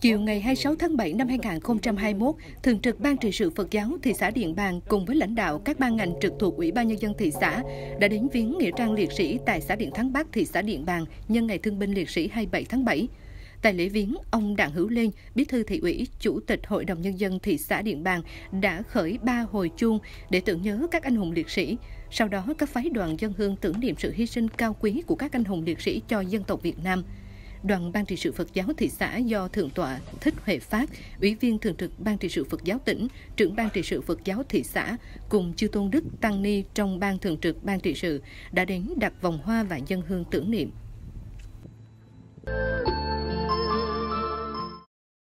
Chiều ngày 26 tháng 7 năm 2021, Thường trực Ban trị sự Phật giáo thị xã Điện Bàn cùng với lãnh đạo các ban ngành trực thuộc Ủy ban Nhân dân thị xã đã đến viếng Nghĩa trang liệt sĩ tại xã Điện Thắng Bắc, thị xã Điện Bàn nhân ngày thương binh liệt sĩ 27 tháng 7. Tại lễ viếng, ông Đặng Hữu Lên, Bí thư thị ủy, Chủ tịch Hội đồng Nhân dân thị xã Điện Bàn đã khởi ba hồi chuông để tưởng nhớ các anh hùng liệt sĩ. Sau đó, các phái đoàn dân hương tưởng niệm sự hy sinh cao quý của các anh hùng liệt sĩ cho dân tộc Việt Nam đoàn ban trị sự Phật giáo thị xã do Thượng tọa Thích Huệ pháp Ủy viên Thường trực Ban trị sự Phật giáo tỉnh, trưởng Ban trị sự Phật giáo thị xã cùng chư tôn đức Tăng Ni trong Ban Thường trực Ban trị sự đã đến đặt vòng hoa và dân hương tưởng niệm.